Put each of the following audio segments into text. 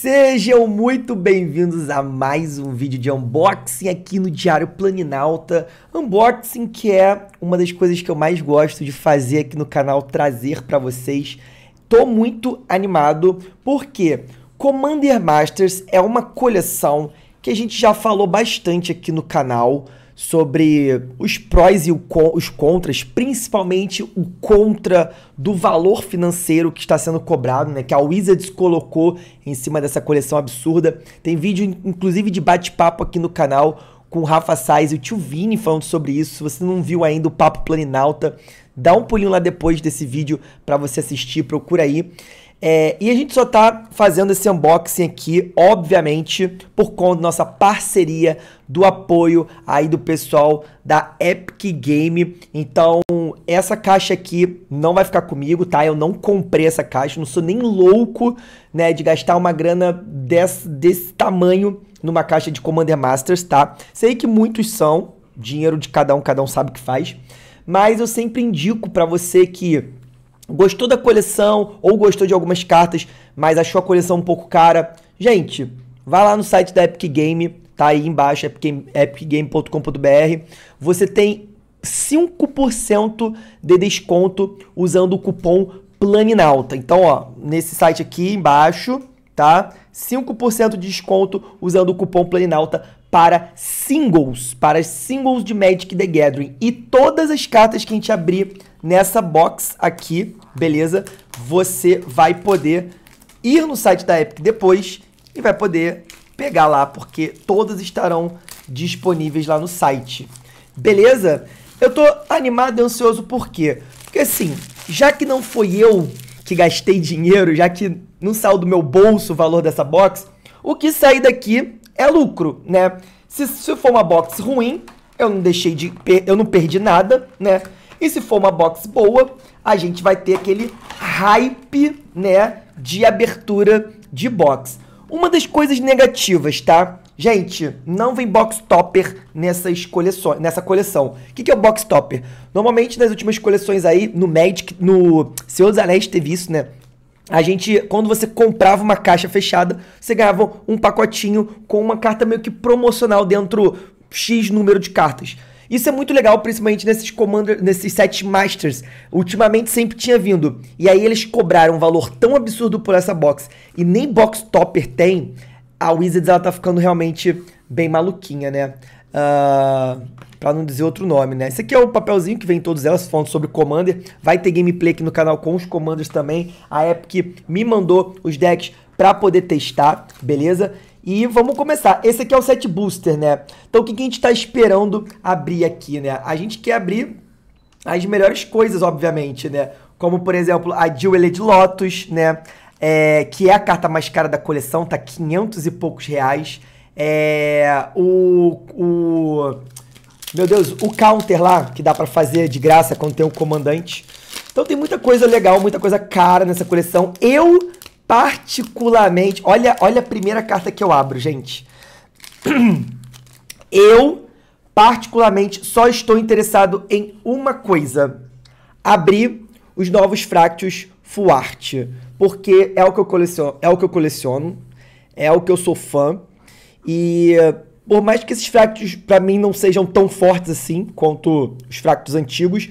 Sejam muito bem-vindos a mais um vídeo de unboxing aqui no Diário Planinalta. Unboxing que é uma das coisas que eu mais gosto de fazer aqui no canal, trazer para vocês. Tô muito animado porque Commander Masters é uma coleção que a gente já falou bastante aqui no canal sobre os prós e os contras, principalmente o contra do valor financeiro que está sendo cobrado, né? Que a Wizards colocou em cima dessa coleção absurda. Tem vídeo, inclusive, de bate-papo aqui no canal com o Rafa Sais e o tio Vini falando sobre isso. Se você não viu ainda o Papo Planinalta, dá um pulinho lá depois desse vídeo para você assistir, procura aí. É, e a gente só tá fazendo esse unboxing aqui, obviamente, por conta da nossa parceria, do apoio aí do pessoal da Epic Game. Então, essa caixa aqui não vai ficar comigo, tá? Eu não comprei essa caixa, não sou nem louco, né, de gastar uma grana desse, desse tamanho numa caixa de Commander Masters, tá? Sei que muitos são, dinheiro de cada um, cada um sabe o que faz. Mas eu sempre indico para você que Gostou da coleção ou gostou de algumas cartas, mas achou a coleção um pouco cara? Gente, vai lá no site da Epic Game, tá aí embaixo, epicgame.com.br. Você tem 5% de desconto usando o cupom Planinalta. Então, ó, nesse site aqui embaixo, tá? 5% de desconto usando o cupom Planinalta para singles, para singles de Magic the Gathering. E todas as cartas que a gente abrir nessa box aqui, beleza? Você vai poder ir no site da Epic depois e vai poder pegar lá, porque todas estarão disponíveis lá no site. Beleza? Eu tô animado e ansioso por quê? Porque assim, já que não foi eu que gastei dinheiro, já que não saiu do meu bolso o valor dessa box, o que sair daqui é lucro, né? Se, se for uma box ruim, eu não deixei de. Eu não perdi nada, né? E se for uma box boa, a gente vai ter aquele hype, né, de abertura de box. Uma das coisas negativas, tá? Gente, não vem box topper nessas coleções, nessa coleção. O que, que é o box topper? Normalmente nas últimas coleções aí, no Magic, no Senhor dos Anéis teve isso, né? A gente, quando você comprava uma caixa fechada, você ganhava um pacotinho com uma carta meio que promocional dentro X número de cartas. Isso é muito legal, principalmente nesses Commander, nesses sete Masters. Ultimamente sempre tinha vindo. E aí eles cobraram um valor tão absurdo por essa box. E nem box topper tem. A Wizards ela tá ficando realmente bem maluquinha, né? Uh, pra não dizer outro nome, né? Esse aqui é o papelzinho que vem em todas elas, falando sobre Commander. Vai ter gameplay aqui no canal com os Commanders também. A Epic me mandou os decks pra poder testar, beleza? E vamos começar. Esse aqui é o set booster, né? Então o que, a gente está esperando abrir aqui, né? A gente quer abrir as melhores coisas, obviamente, né? Como, por exemplo, a Jeweled Lotus, né? É, que é a carta mais cara da coleção, tá 500 e poucos reais. É, o, o... Meu Deus, o counter lá, que dá para fazer de graça quando tem o comandante. Então tem muita coisa legal, muita coisa cara nessa coleção. Eu particularmente, olha, olha a primeira carta que eu abro, gente. Eu particularmente só estou interessado em uma coisa: abrir os novos Fractus Full Art, porque é o que eu coleciono, é o que eu coleciono, é o que eu sou fã e por mais que esses Fractus para mim não sejam tão fortes assim quanto os Fractus antigos,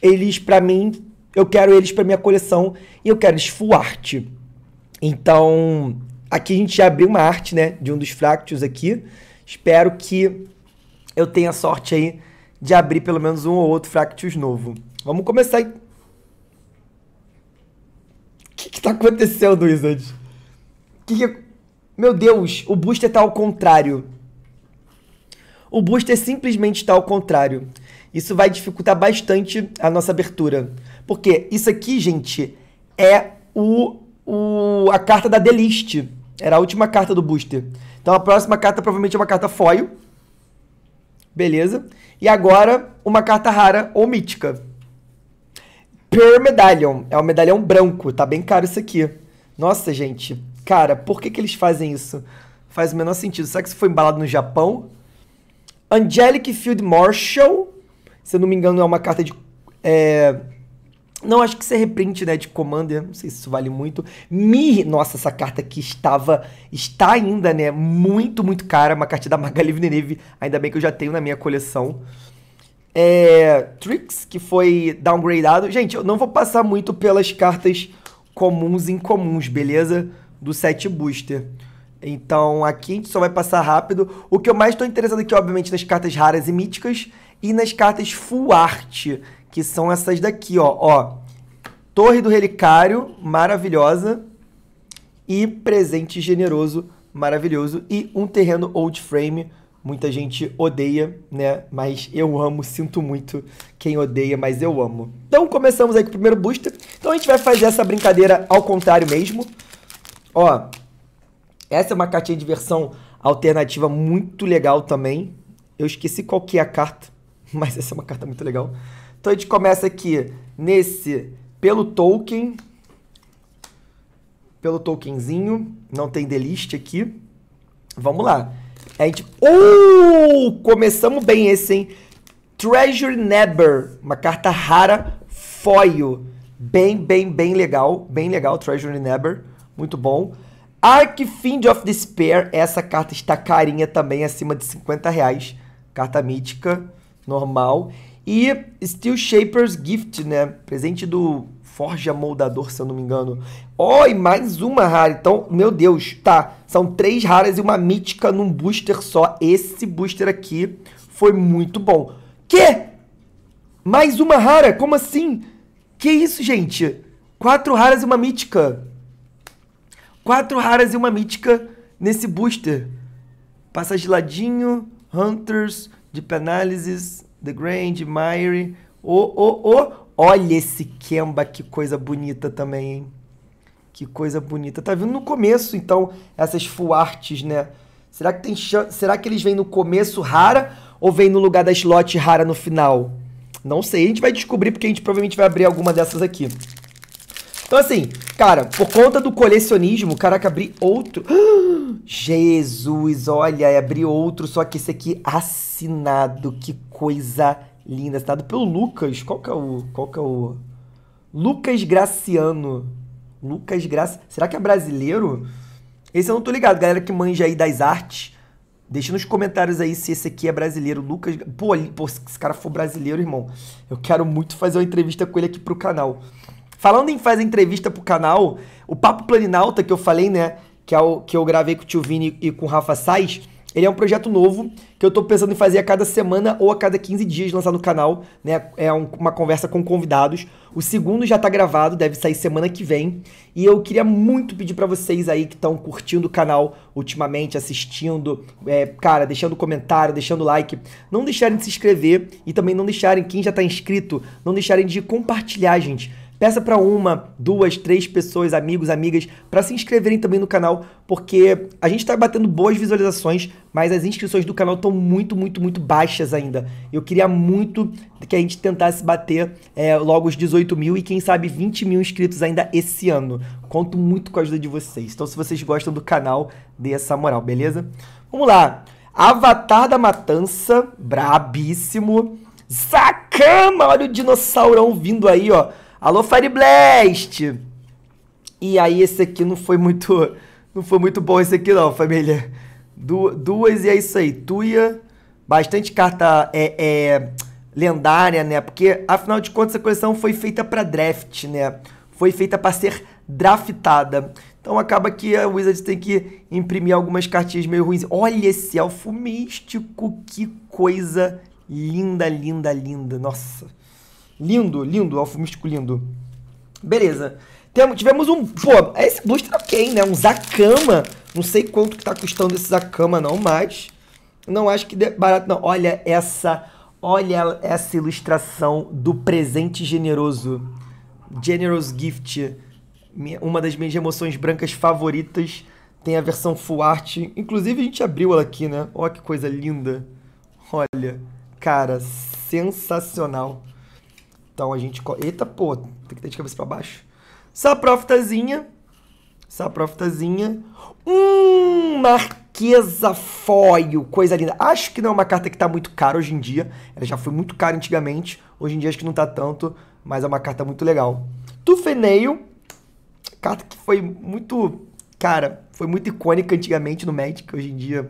eles para mim eu quero eles para minha coleção e eu quero eles Full Art. Então, aqui a gente já abriu uma arte, né, de um dos Fractus aqui. Espero que eu tenha sorte aí de abrir pelo menos um ou outro Fractus novo. Vamos começar aí. O que que tá acontecendo, Wizard? Que que... Meu Deus, o booster tá ao contrário. O booster simplesmente está ao contrário. Isso vai dificultar bastante a nossa abertura. Porque isso aqui, gente, é o o, a carta da Delist. Era a última carta do booster. Então a próxima carta provavelmente é uma carta foil. Beleza. E agora uma carta rara ou mítica. Per Medallion. É um medalhão branco. Tá bem caro isso aqui. Nossa, gente. Cara, por que, que eles fazem isso? Faz o menor sentido. Será que isso foi embalado no Japão? Angelic Field Marshal. Se eu não me engano, é uma carta de. É, Não acho que isso é reprint, né, de Commander, não sei se isso vale muito. Mi, nossa, essa carta aqui estava, está ainda, né, muito, muito cara, uma carta da Magali Villeneuve, ainda bem que eu já tenho na minha coleção. É, Trix, que foi downgradado. Gente, eu não vou passar muito pelas cartas comuns e incomuns, beleza? Do set booster. Então aqui a gente só vai passar rápido. O que eu mais estou interessado aqui, obviamente, nas cartas raras e míticas e nas cartas full art, que são essas daqui, ó. ó. Torre do Relicário, maravilhosa. E presente generoso, maravilhoso. E um terreno old frame, muita gente odeia, né? Mas eu amo, sinto muito quem odeia, mas eu amo. Então começamos aí com o primeiro booster. Então a gente vai fazer essa brincadeira ao contrário mesmo. Ó, essa é uma cartinha de versão alternativa muito legal também. Eu esqueci qual que é a carta, mas essa é uma carta muito legal. Então a gente começa aqui nesse pelo token. Pelo tokenzinho. Não tem delist aqui. Vamos lá. A gente... Uh! Começamos bem esse, hein? Treasure Never. Uma carta rara foil. Bem, bem, bem legal. Bem legal, Treasure Never. Muito bom. Archfiend of Despair, essa carta está carinha também, acima de 50 reais. Carta mítica, normal. E Steel Shaper's Gift, né? Presente do Forja Moldador, se eu não me engano. Ó, oh, e mais uma rara. Então, meu Deus, tá. São três raras e uma mítica num booster só. Esse booster aqui foi muito bom. Que? Mais uma rara? Como assim? Que isso, gente? Quatro raras e uma mítica. Quatro raras e uma mítica nesse booster. Passa de ladinho, Hunters, Deep Analysis, The Grand, Myri. Ô, ô, ô! Olha esse Kemba, que coisa bonita também, hein? Que coisa bonita. Tá vindo no começo, então, essas full arts, né? Será que tem. Será que eles vêm no começo rara ou vem no lugar da slot rara no final? Não sei, a gente vai descobrir porque a gente provavelmente vai abrir alguma dessas aqui. Então, assim, cara, por conta do colecionismo, caraca, abri outro. Jesus, olha, abri outro, só que esse aqui assinado. Que coisa linda. Assinado pelo Lucas. Qual que é o. Qual que é o. Lucas Graciano. Lucas Graça. Será que é brasileiro? Esse eu não tô ligado, galera que manja aí das artes. Deixa nos comentários aí se esse aqui é brasileiro. Lucas. Pô, pô, se esse cara for brasileiro, irmão, eu quero muito fazer uma entrevista com ele aqui pro canal. Falando em fazer entrevista pro canal, o Papo Planinalta que eu falei, né? Que, é o, que eu gravei com o tio Vini e com o Rafa Sais, ele é um projeto novo que eu tô pensando em fazer a cada semana ou a cada 15 dias lançar no canal, né? É um, uma conversa com convidados. O segundo já tá gravado, deve sair semana que vem. E eu queria muito pedir para vocês aí que estão curtindo o canal ultimamente, assistindo, é, cara, deixando comentário, deixando like, não deixarem de se inscrever e também não deixarem, quem já tá inscrito, não deixarem de compartilhar, gente Peça para uma, duas, três pessoas, amigos, amigas, para se inscreverem também no canal, porque a gente está batendo boas visualizações, mas as inscrições do canal estão muito, muito, muito baixas ainda. Eu queria muito que a gente tentasse bater é, logo os 18 mil e quem sabe 20 mil inscritos ainda esse ano. Conto muito com a ajuda de vocês. Então, se vocês gostam do canal, dê essa moral, beleza? Vamos lá. Avatar da Matança, brabíssimo. Sacama, olha o dinossaurão vindo aí, ó. Alô, Fire Blast! E aí esse aqui não foi muito. Não foi muito bom esse aqui não, família. Du duas e é isso aí. Tuia, bastante carta é, é, lendária, né? Porque, afinal de contas, a coleção foi feita para draft, né? Foi feita para ser draftada. Então acaba que a Wizards tem que imprimir algumas cartinhas meio ruins. Olha esse elfo místico, que coisa linda, linda, linda. Nossa. Lindo, lindo, elfo místico lindo. Beleza. Temos, tivemos um. Pô, esse booster ok, né? Um Zakama. Não sei quanto que tá custando esse Zakama, não, mas. Não acho que barato, não. Olha essa. Olha essa ilustração do presente generoso. Generous Gift. Uma das minhas emoções brancas favoritas. Tem a versão full art. Inclusive a gente abriu ela aqui, né? Olha que coisa linda. Olha. Cara, sensacional. Então a gente. Eita, pô, tem que ter de cabeça pra baixo. Saprofitazinha. Saprofitazinha. Hum, Marquesa Foil. Coisa linda. Acho que não é uma carta que tá muito cara hoje em dia. Ela já foi muito cara antigamente. Hoje em dia acho que não tá tanto. mas é uma carta muito legal. Tufeneio, carta que foi muito, cara, foi muito icônica antigamente no Magic, hoje em dia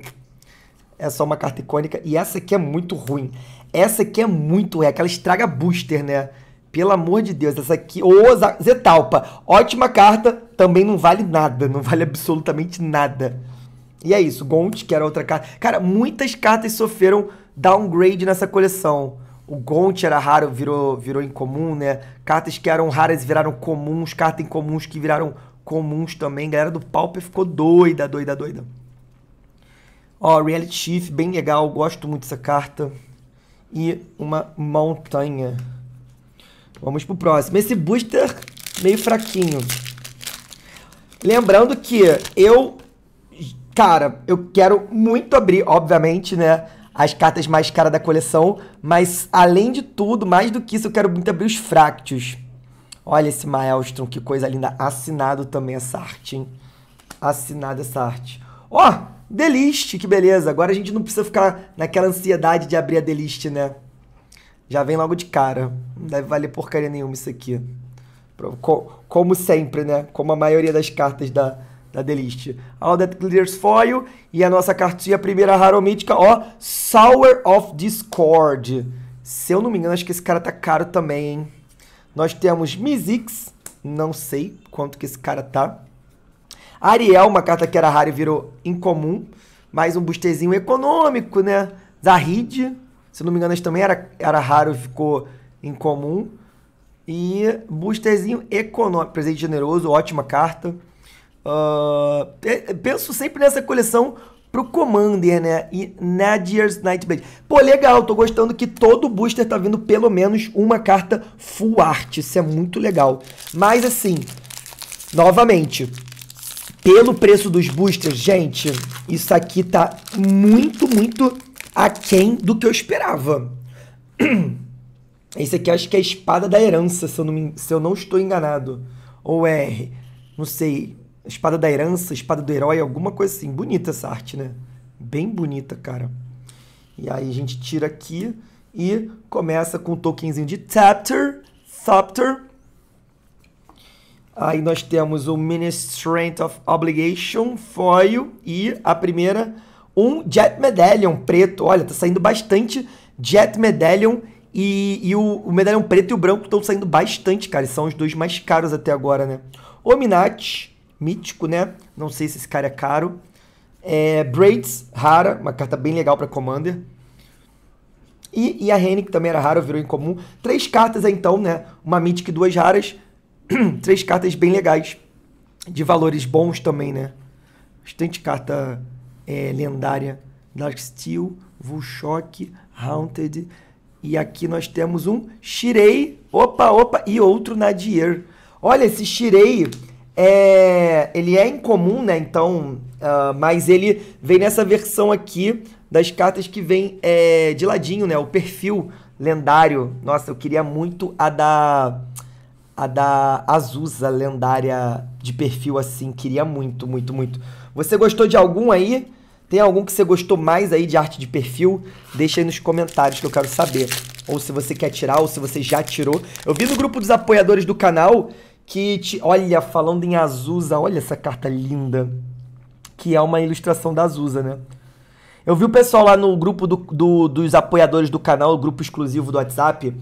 é só uma carta icônica. E essa aqui é muito ruim. Essa aqui é muito ruim, aquela estraga booster, né? Pelo amor de Deus, essa aqui. Ô, Zetalpa, ótima carta, também não vale nada, não vale absolutamente nada. E é isso, Gont, que era outra carta. Cara, muitas cartas sofreram downgrade nessa coleção. O Gont era raro, virou, virou incomum, né? Cartas que eram raras viraram comuns, cartas incomuns que viraram comuns também. galera do Pauper ficou doida, doida, doida. Ó, Reality Chief, bem legal, gosto muito dessa carta. E uma montanha. Vamos pro próximo. Esse booster meio fraquinho. Lembrando que eu, cara, eu quero muito abrir, obviamente, né, as cartas mais caras da coleção, mas além de tudo, mais do que isso, eu quero muito abrir os Fractus. Olha esse Maelstrom, que coisa linda. Assinado também essa arte, hein? Assinado essa arte. Ó, oh, Delist, que beleza. Agora a gente não precisa ficar naquela ansiedade de abrir a Delist, né? Já vem logo de cara. Não deve valer porcaria nenhuma isso aqui. Como sempre, né? Como a maioria das cartas da, da Delist. All That Glitters Foil. E a nossa cartinha, a primeira rara mítica, ó. Sour of Discord. Se eu não me engano, acho que esse cara tá caro também, hein? Nós temos Mizix. Não sei quanto que esse cara tá. Ariel, uma carta que era rara e virou incomum. Mais um boosterzinho econômico, né? Zahid. Se não me engano, também era, era raro, ficou incomum. E boosterzinho econômico, presente generoso, ótima carta. Uh, penso sempre nessa coleção pro Commander, né? E Nadir's Nightblade. Pô, legal, tô gostando que todo booster tá vindo pelo menos uma carta full art. Isso é muito legal. Mas assim, novamente, pelo preço dos boosters, gente, isso aqui tá muito, muito aquém do que eu esperava. Esse aqui acho que é a espada da herança, se eu não, me, se eu não estou enganado. Ou é, não sei, espada da herança, espada do herói, alguma coisa assim. Bonita essa arte, né? Bem bonita, cara. E aí a gente tira aqui e começa com o tokenzinho de Chapter, Thopter. Aí nós temos o Ministrant of Obligation, Foil e a primeira um Jet Medallion preto. Olha, tá saindo bastante Jet Medallion e, e o, o medalhão preto e o branco estão saindo bastante, cara. são os dois mais caros até agora, né? O Minati, mítico, né? Não sei se esse cara é caro. É, Braids, rara, uma carta bem legal para Commander. E, e a que também era rara, virou incomum. Três cartas então, né? Uma Mythic e duas raras. Três cartas bem legais. De valores bons também, né? Bastante carta é, lendária. Dark Steel, Vulshock, Haunted. E aqui nós temos um Shirei. Opa, opa, e outro Nadir. Olha, esse Shirei, é, ele é incomum, né? Então, uh, mas ele vem nessa versão aqui das cartas que vem é, de ladinho, né? O perfil lendário. Nossa, eu queria muito a da a da Azusa lendária de perfil assim. Queria muito, muito, muito. Você gostou de algum aí? Tem algum que você gostou mais aí de arte de perfil? Deixa aí nos comentários que eu quero saber. Ou se você quer tirar, ou se você já tirou. Eu vi no grupo dos apoiadores do canal que, te, olha, falando em Azusa, olha essa carta linda. Que é uma ilustração da Azusa, né? Eu vi o pessoal lá no grupo do, do, dos apoiadores do canal, o grupo exclusivo do WhatsApp,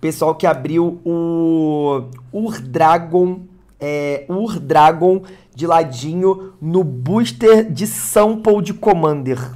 pessoal que abriu o Urdragon, é, Urdragon de ladinho no booster de sample de Commander.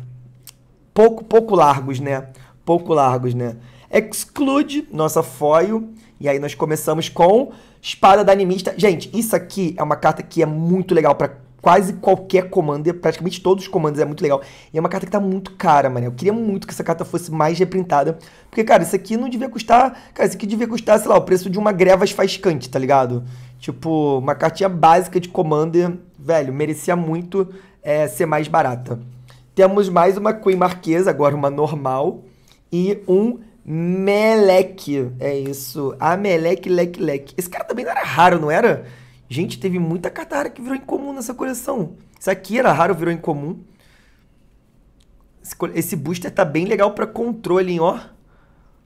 Pouco, pouco largos, né? Pouco largos, né? Exclude, nossa foil. E aí nós começamos com Espada da Animista. Gente, isso aqui é uma carta que é muito legal para quase qualquer commander, praticamente todos os comandos é muito legal. E é uma carta que tá muito cara, mano. Eu queria muito que essa carta fosse mais reprintada. Porque, cara, isso aqui não devia custar. Cara, isso aqui devia custar, sei lá, o preço de uma grevas faiscante, tá ligado? Tipo, uma cartinha básica de Commander, velho, merecia muito é, ser mais barata. Temos mais uma Queen Marquesa, agora uma normal, e um Meleque. É isso. A Meleque, Leque, Leque. Esse cara também não era raro, não era? Gente, teve muita carta rara que virou incomum nessa coleção. Isso aqui era raro, virou incomum. Esse, booster tá bem legal para controle, hein, ó.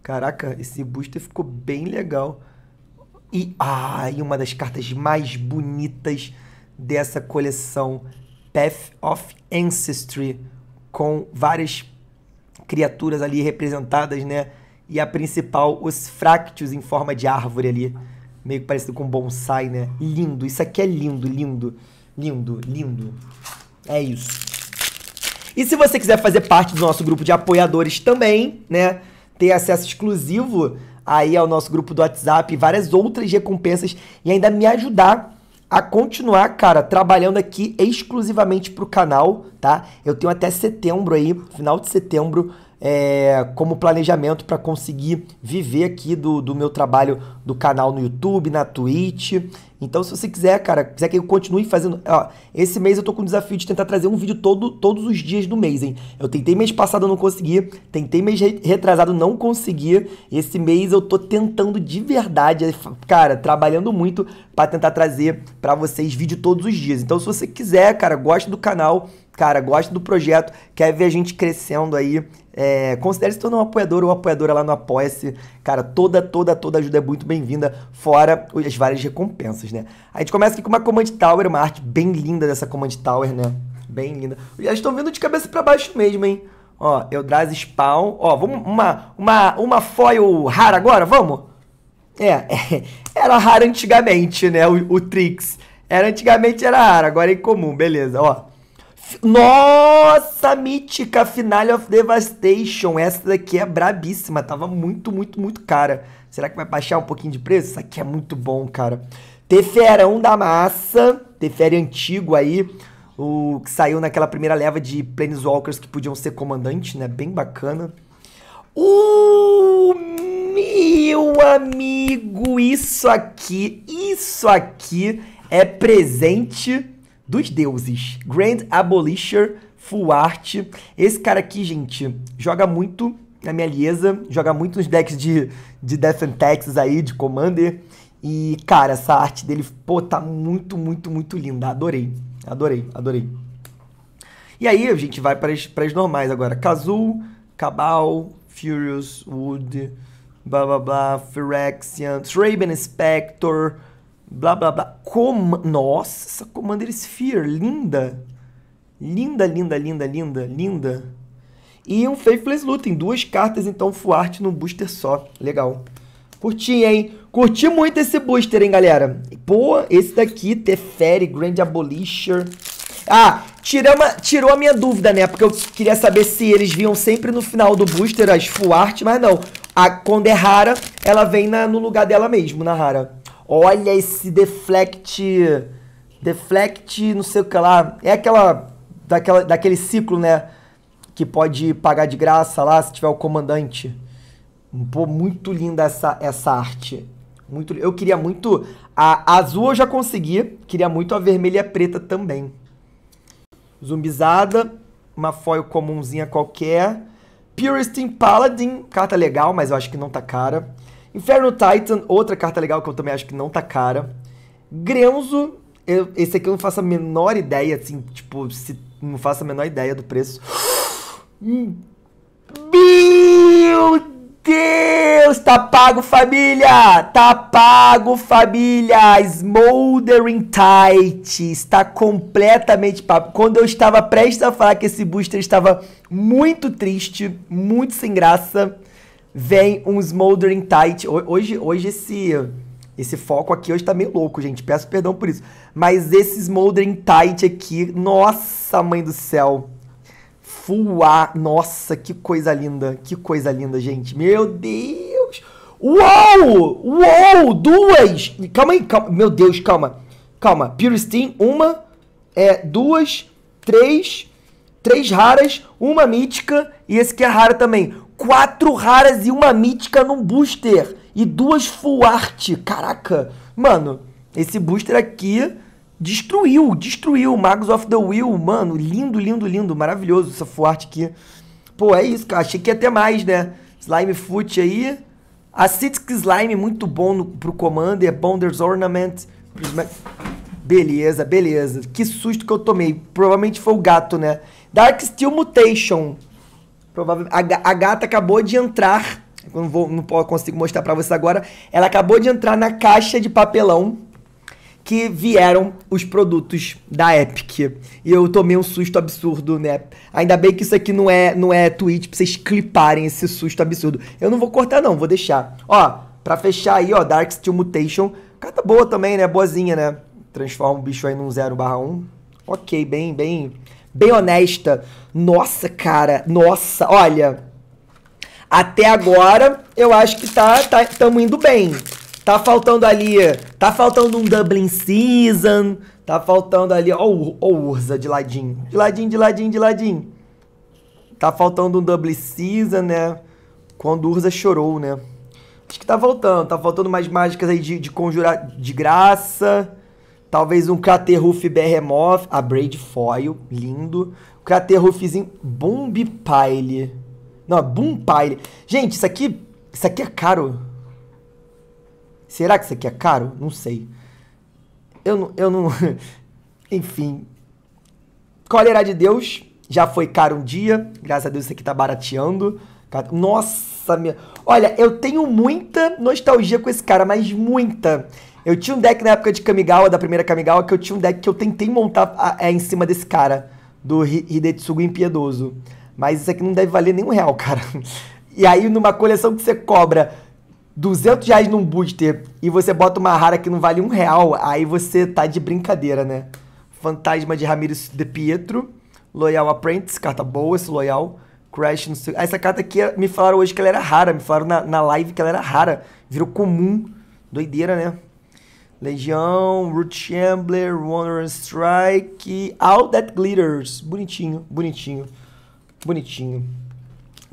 Caraca, esse booster ficou bem legal. E, ah, e uma das cartas mais bonitas dessa coleção, Path of Ancestry, com várias criaturas ali representadas, né? E a principal, os fractos em forma de árvore ali, meio que parecido com bonsai, né? Lindo, isso aqui é lindo, lindo, lindo, lindo. É isso. E se você quiser fazer parte do nosso grupo de apoiadores também, né? Ter acesso exclusivo aí ao nosso grupo do WhatsApp, várias outras recompensas e ainda me ajudar a continuar, cara, trabalhando aqui exclusivamente pro canal, tá? Eu tenho até setembro aí, final de setembro, é, como planejamento para conseguir viver aqui do, do meu trabalho do canal no YouTube, na Twitch. Então, se você quiser, cara, quiser que eu continue fazendo. Ó, esse mês eu tô com o desafio de tentar trazer um vídeo todo, todos os dias do mês, hein? Eu tentei mês passado, não consegui. Tentei mês retrasado, não consegui. Esse mês eu tô tentando de verdade, cara, trabalhando muito para tentar trazer para vocês vídeo todos os dias. Então, se você quiser, cara, gosta do canal, cara, gosta do projeto, quer ver a gente crescendo aí, é, considere se tornar um apoiador ou apoiadora lá no Apoia-se. Cara, toda, toda, toda ajuda é muito bem-vinda, fora as várias recompensas, né? A gente começa aqui com uma Command Tower, uma arte bem linda dessa Command Tower, né? Bem linda. Já estão vindo de cabeça para baixo mesmo, hein? Ó, Eldrazi Spawn. Ó, vamos uma, uma, uma foil rara agora, vamos? É, é era rara antigamente, né? O, o Trix. Era antigamente era rara, agora é incomum, beleza, ó. Nossa, mítica Finale of Devastation. Essa daqui é brabíssima. Tava muito, muito, muito cara. Será que vai baixar um pouquinho de preço? Isso aqui é muito bom, cara. Teferão da massa. Teferi antigo aí. O que saiu naquela primeira leva de Planeswalkers que podiam ser comandantes, né? Bem bacana. Uh, meu amigo, isso aqui, isso aqui é presente dos deuses. Grand Abolisher, Full Art. Esse cara aqui, gente, joga muito na minha liesa, joga muito nos decks de, de Death and Taxes aí, de Commander. E, cara, essa arte dele, pô, tá muito, muito, muito linda. Adorei, adorei, adorei. E aí a gente vai para as, para as normais agora. Kazul, Cabal, Furious, Wood, blá blá blá, Phyrexian, Thraben Spector, blá blá blá. Com... Nossa, Commander Sphere, linda. Linda, linda, linda, linda, linda. E um Faithless Looting, duas cartas então full art no booster só. Legal. Curti, hein? Curti muito esse booster, hein, galera? Pô, esse daqui, Teferi, Grand Abolisher. Ah, tirou, uma, tirou a minha dúvida, né? Porque eu queria saber se eles vinham sempre no final do booster as full art, mas não. A, quando é rara, ela vem na, no lugar dela mesmo, na rara. Olha esse deflect. Deflect, não sei o que lá. É aquela. Daquela, daquele ciclo, né? Que pode pagar de graça lá se tiver o comandante. Pô, muito linda essa, essa arte. Muito, eu queria muito. A, a azul eu já consegui. Queria muito a vermelha e a preta também. Zumbizada. Uma foil comunzinha qualquer. Purist Paladin. Carta legal, mas eu acho que não tá cara. Inferno Titan, outra carta legal que eu também acho que não tá cara. Grenzo, eu, esse aqui eu não faço a menor ideia, assim, tipo, se, não faço a menor ideia do preço. Meu Deus! Tá pago, família! Tá pago, família! Smoldering Tight está completamente pago. Quando eu estava prestes a falar que esse booster estava muito triste, muito sem graça, vem um Smoldering Tight. Hoje, hoje esse, esse foco aqui hoje tá meio louco, gente. Peço perdão por isso. Mas esse Smoldering Tight aqui, nossa mãe do céu. A, nossa, que coisa linda. Que coisa linda, gente. Meu Deus. Uou! Uou! Duas! Calma aí, calma. Meu Deus, calma. Calma. Pure Steam, uma, é, duas, três, três raras, uma mítica e esse aqui é rara também quatro raras e uma mítica num booster. E duas full art. Caraca. Mano, esse booster aqui destruiu, destruiu. Magos of the Will, mano. Lindo, lindo, lindo. Maravilhoso essa full art aqui. Pô, é isso, cara. Achei que ia ter mais, né? Slime Foot aí. A Citic Slime, muito bom no, pro Commander. Bonders Ornament. Beleza, beleza. Que susto que eu tomei. Provavelmente foi o gato, né? Dark Steel Mutation. Provavelmente. A, a gata acabou de entrar Eu não, vou, não consigo mostrar para vocês agora. Ela acabou de entrar na caixa de papelão que vieram os produtos da Epic. E eu tomei um susto absurdo, né? Ainda bem que isso aqui não é, não é tweet pra vocês cliparem esse susto absurdo. Eu não vou cortar não, vou deixar. Ó, pra fechar aí, ó, Dark Steel Mutation. Carta boa também, né? Boazinha, né? Transforma o bicho aí num 0 1. Ok, bem, bem, bem honesta. Nossa, cara, nossa, olha. Até agora, eu acho que tá, tá, tamo indo bem. Tá faltando ali. Tá faltando um Dublin Season. Tá faltando ali. Ó, oh, Urza de ladinho. De ladinho, de ladinho, de ladinho. Tá faltando um Dublin Season, né? Quando Urza chorou, né? Acho que tá faltando. Tá faltando mais mágicas aí de, de conjurar de graça. Talvez um Craterhoof Behemoth. A Braid Foil. Lindo. Craterhoofzinho. Bomb Pile. Não, Boom Pile. Gente, isso aqui. Isso aqui é caro. Será que isso aqui é caro? Não sei. Eu não. Eu não Enfim. Cólera de Deus. Já foi caro um dia. Graças a Deus isso aqui tá barateando. Nossa, minha. Olha, eu tenho muita nostalgia com esse cara, mas muita. Eu tinha um deck na época de Kamigawa, da primeira Kamigawa, que eu tinha um deck que eu tentei montar é, em cima desse cara, do Hidetsugu Impiedoso. Mas isso aqui não deve valer nem um real, cara. E aí, numa coleção que você cobra 200 reais num booster e você bota uma rara que não vale um real, aí você tá de brincadeira, né? Fantasma de Ramirez de Pietro, Loyal Apprentice, carta boa, esse Loyal. Crash, não sei. Essa carta aqui, me falaram hoje que ela era rara, me falaram na, na live que ela era rara. Virou comum. Doideira, né? Legião, Root Shambler, Wonder Strike, All That Glitters. Bonitinho, bonitinho, bonitinho.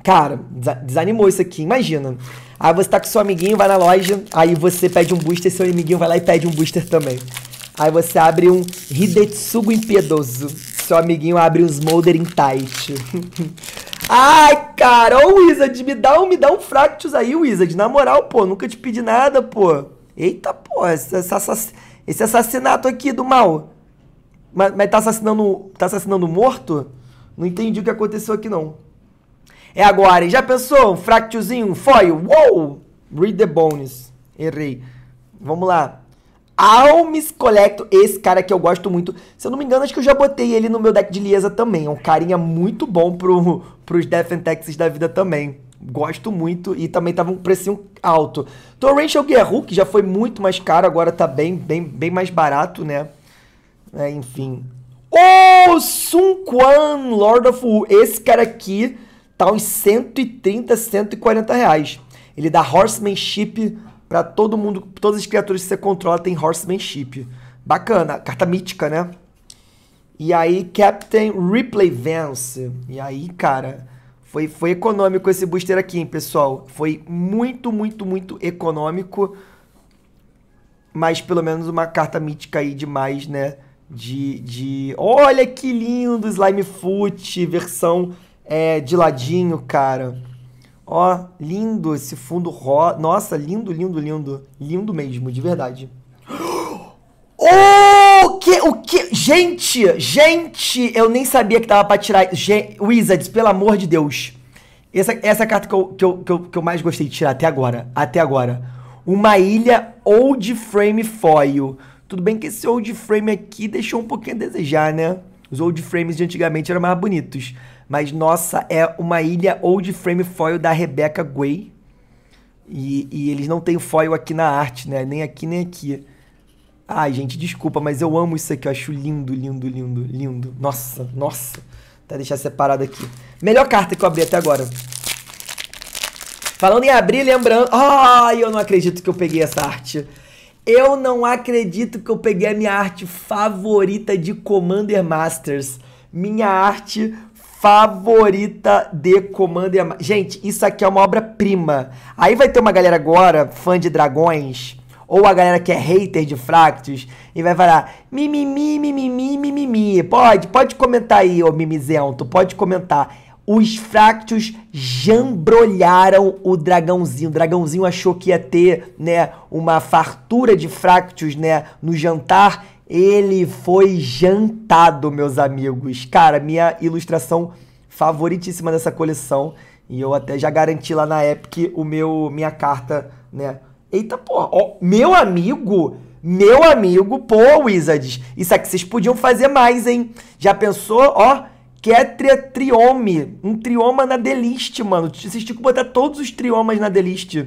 Cara, desanimou isso aqui, imagina. Aí você tá com seu amiguinho, vai na loja, aí você pede um booster, seu amiguinho vai lá e pede um booster também. Aí você abre um Hidetsugu impiedoso. Seu amiguinho abre um Smoldering Tight. Ai, cara, ô Wizard, me dá um, me dá um Fractus aí, Wizard. Na moral, pô, nunca te pedi nada, pô. Eita, pô, esse, assassinato aqui do mal. Mas, mas tá assassinando. Tá assassinando morto? Não entendi o que aconteceu aqui, não. É agora, hein? Já pensou? Um fractiozinho, um foil? Uou! Read the bones. Errei. Vamos lá. Almes Collector, esse cara que eu gosto muito. Se eu não me engano, acho que eu já botei ele no meu deck de Liesa também. É um carinha muito bom pro, pros Defense da vida também. Gosto muito e também tava um precinho alto. Torrential Guerru, que já foi muito mais caro, agora tá bem, bem, bem mais barato, né? É, enfim. O Sun Quan, Lord of Wu. Esse cara aqui tá uns 130, 140 reais. Ele dá horsemanship para todo mundo, todas as criaturas que você controla tem horsemanship. Bacana, carta mítica, né? E aí, Captain Ripley Vance. E aí, cara, foi, foi econômico esse booster aqui, hein, pessoal? Foi muito, muito, muito econômico. Mas pelo menos uma carta mítica aí demais, né? De, de... Olha que lindo Slime Foot, versão é, de ladinho, cara. Ó, lindo esse fundo rosa. Nossa, lindo, lindo, lindo. Lindo mesmo, de verdade. Que? O que? Gente, gente, eu nem sabia que tava pra tirar. Wizards, pelo amor de Deus. Essa, essa carta que eu, que, eu, que, eu, que eu mais gostei de tirar até agora. Até agora. Uma ilha Old Frame Foil. Tudo bem que esse Old Frame aqui deixou um pouquinho a desejar, né? Os Old Frames de antigamente eram mais bonitos. Mas, nossa, é uma ilha old frame foil da Rebecca Guay. E, e, eles não têm foil aqui na arte, né? Nem aqui, nem aqui. Ai, gente, desculpa, mas eu amo isso aqui. Eu acho lindo, lindo, lindo, lindo. Nossa, nossa. Até deixar separado aqui. Melhor carta que eu abri até agora. Falando em abrir, lembrando... Ai, eu não acredito que eu peguei essa arte. Eu não acredito que eu peguei a minha arte favorita de Commander Masters. Minha arte favorita de Commander. Gente, isso aqui é uma obra-prima. Aí vai ter uma galera agora, fã de dragões, ou a galera que é hater de Fractus, e vai falar mimimi, mimimi, mimimi. Pode, pode comentar aí, ô mimizento, pode comentar. Os Fractus jambrolharam o dragãozinho. O dragãozinho achou que ia ter, né, uma fartura de Fractus, né, no jantar ele foi jantado, meus amigos. Cara, minha ilustração favoritíssima dessa coleção. E eu até já garanti lá na Epic o meu, minha carta, né? Eita porra, ó, meu amigo, meu amigo, pô, Wizards, isso aqui vocês podiam fazer mais, hein? Já pensou, ó, Ketria Triome, um trioma na Delist, mano. Vocês tinham que botar todos os triomas na Delist.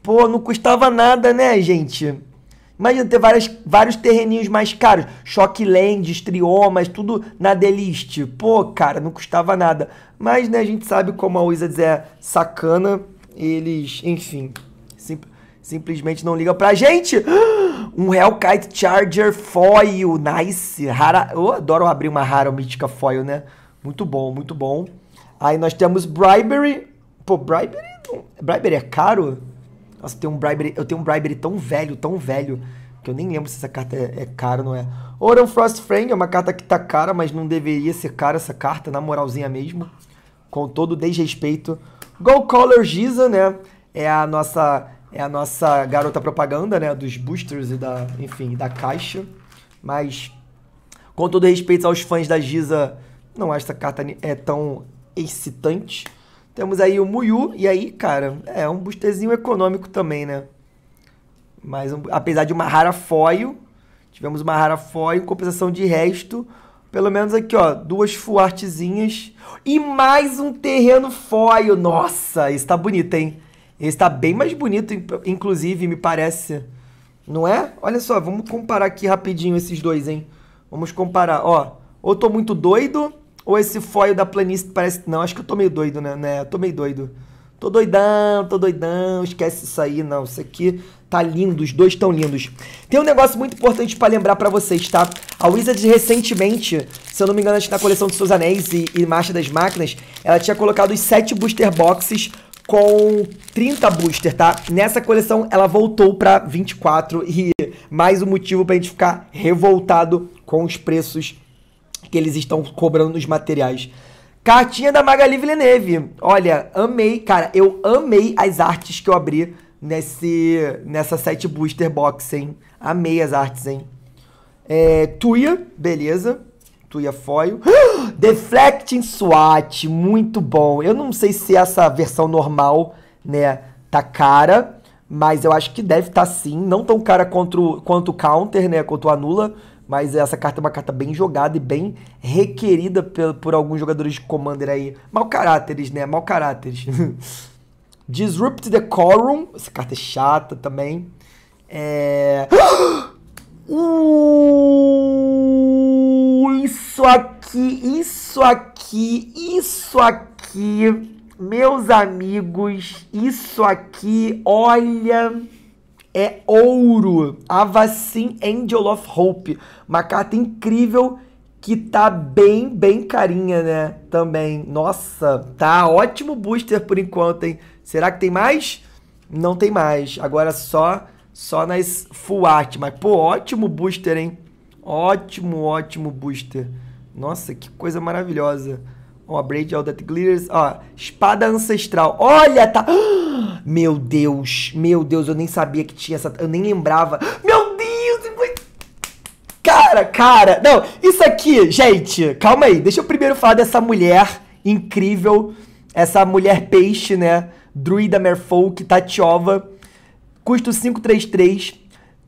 Pô, não custava nada, né, gente? Imagina ter várias, vários terreninhos mais caros. Shocklands, triomas, tudo na Delist. Pô, cara, não custava nada. Mas, né, a gente sabe como a Wizards é sacana. Eles, enfim, simplesmente não ligam pra gente. Um Hellkite Charger Foil. Nice. Rara. Eu adoro abrir uma rara mítica foil, né? Muito bom, muito bom. Aí nós temos Bribery. Pô, Bribery. Bribery é caro? Nossa, tem um Bribery, eu tenho um Bribery tão velho, tão velho, que eu nem lembro se essa carta é, é cara ou não é. Oran Frost Frame é uma carta que tá cara, mas não deveria ser cara essa carta, na moralzinha mesmo. Com todo desrespeito. Go Color Giza, né? É a nossa é a nossa garota propaganda, né, dos boosters e da, enfim, da caixa. Mas com todo respeito aos fãs da Giza, não acho essa carta é tão excitante. Temos aí o Muyu, e aí, cara, é um boosterzinho econômico também, né? Mas um, apesar de uma rara foil, tivemos uma rara foil, compensação de resto, pelo menos aqui, ó, duas fuartezinhas e mais um terreno foil. Nossa, esse tá bonito, hein? Esse tá bem mais bonito, inclusive, me parece. Não é? Olha só, vamos comparar aqui rapidinho esses dois, hein? Vamos comparar, ó. Ou tô muito doido, ou esse foil da planície parece. Não, acho que eu tô meio doido, né? né? Tô meio doido. Tô doidão, tô doidão. Esquece isso aí, não. Isso aqui tá lindo, os dois tão lindos. Tem um negócio muito importante para lembrar para vocês, tá? A Wizards recentemente, se eu não me engano, acho que na coleção dos seus anéis e, e Marcha das Máquinas, ela tinha colocado os 7 booster boxes com 30 booster, tá? Nessa coleção ela voltou para 24 e mais um motivo pra gente ficar revoltado com os preços que eles estão cobrando nos materiais. Cartinha da Magali Villeneuve. Olha, amei, cara, eu amei as artes que eu abri nesse, nessa set booster box, hein? Amei as artes, hein? É, Tuya, beleza. Tuya foil. Deflecting SWAT, muito bom. Eu não sei se essa versão normal, né, tá cara, mas eu acho que deve estar tá, sim. Não tão cara quanto, quanto o Counter, né, quanto o Anula, mas essa carta é uma carta bem jogada e bem requerida por, por alguns jogadores de Commander aí. Mal caráteres, né? Mal caráteres. Disrupt the Quorum. Essa carta é chata também. É... Uh, isso aqui, isso aqui, isso aqui, meus amigos, isso aqui, olha é ouro. Avacyn Angel of Hope. Uma carta incrível que tá bem, bem carinha, né? Também. Nossa, tá ótimo booster por enquanto, hein? Será que tem mais? Não tem mais. Agora só só nas full art. Mas, pô, ótimo booster, hein? Ótimo, ótimo booster. Nossa, que coisa maravilhosa. Ó, Braid All That Glitters. Ó, Espada Ancestral. Olha, tá... Meu Deus, meu Deus, eu nem sabia que tinha essa... Eu nem lembrava. Meu Deus! Cara, cara... Não, isso aqui, gente, calma aí. Deixa eu primeiro falar dessa mulher incrível. Essa mulher peixe, né? Druida Merfolk, Tatiova. Custo 533.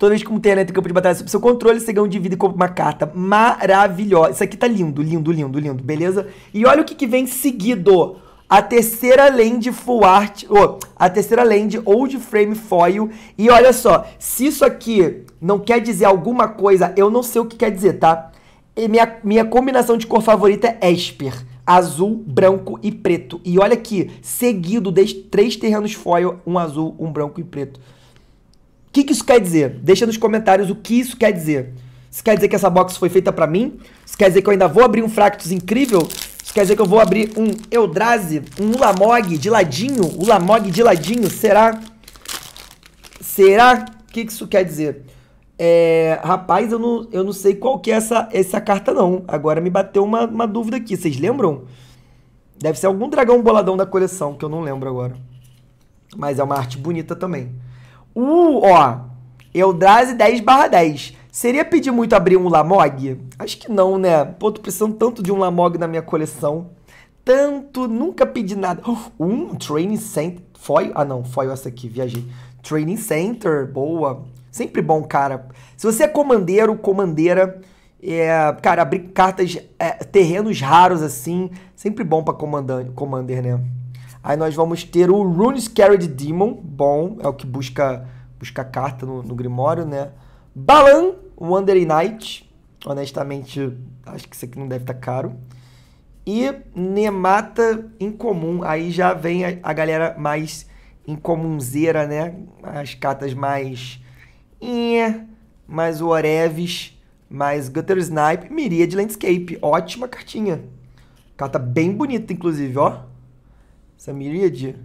Toda vez que um terreno entra campo de batalha sob seu controle, você ganha um de vida e compra uma carta maravilhosa. Isso aqui tá lindo, lindo, lindo, lindo, beleza? E olha o que, que vem seguido. A terceira land full art, oh, a terceira land old frame foil. E olha só, se isso aqui não quer dizer alguma coisa, eu não sei o que quer dizer, tá? E minha, minha combinação de cor favorita é Esper. Azul, branco e preto. E olha aqui, seguido de três terrenos foil, um azul, um branco e preto que, que isso quer dizer? Deixa nos comentários o que isso quer dizer. Isso quer dizer que essa box foi feita para mim? Isso quer dizer que eu ainda vou abrir um Fractus incrível? Isso quer dizer que eu vou abrir um Eldrazi, um Ulamog de ladinho? Ulamog de ladinho? Será? Será? O que, que isso quer dizer? É, rapaz, eu não, eu não sei qual que é essa, essa carta não. Agora me bateu uma, uma dúvida aqui. Vocês lembram? Deve ser algum dragão boladão da coleção, que eu não lembro agora. Mas é uma arte bonita também. Uh, ó, Eldrazi 10 barra 10. Seria pedir muito abrir um Lamog? Acho que não, né? Pô, tô precisando tanto de um Lamog na minha coleção. tanto, nunca pedi nada. Um Training Center. Foil? Ah, não, foil essa aqui, viajei. Training Center, boa. Sempre bom, cara. Se você é comandeiro, comandeira, é, cara, abrir cartas, é, terrenos raros assim, sempre bom pra commander, né? Aí nós vamos ter o Rune Scared Demon, bom, é o que busca, busca carta no, no Grimório, né? Balan, Wandering Knight, honestamente, acho que isso aqui não deve estar tá caro. E Nemata Incomum, aí já vem a, a galera mais incomunzeira, né? As cartas mais... mais o Oreves, mais Gutter Snipe, Myriad Landscape, ótima cartinha. Carta bem bonita, inclusive, ó. Essa Myriad.